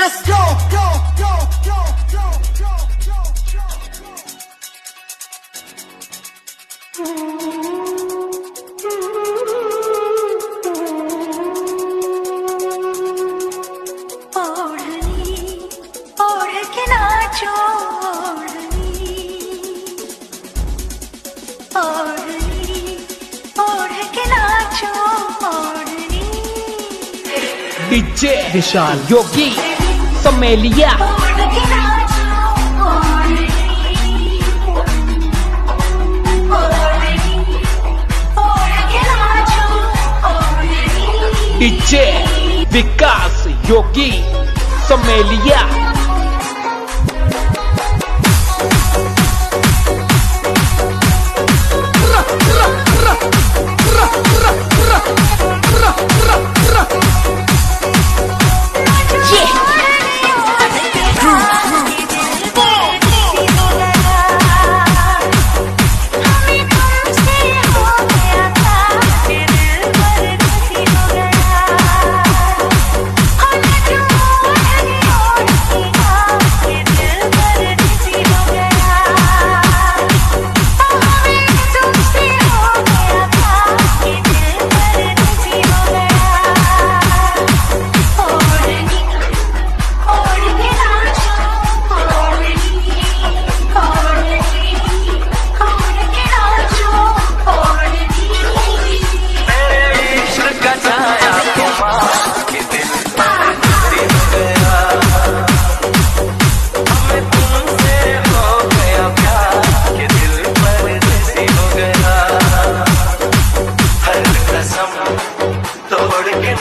Let's go, go, go, go, go, go, go, go, DJ Vishal Yogi तो मैं लिया विकास योगी सोमेलिया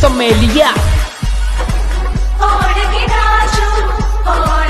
चमेलिया और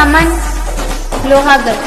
अमन लोहागढ़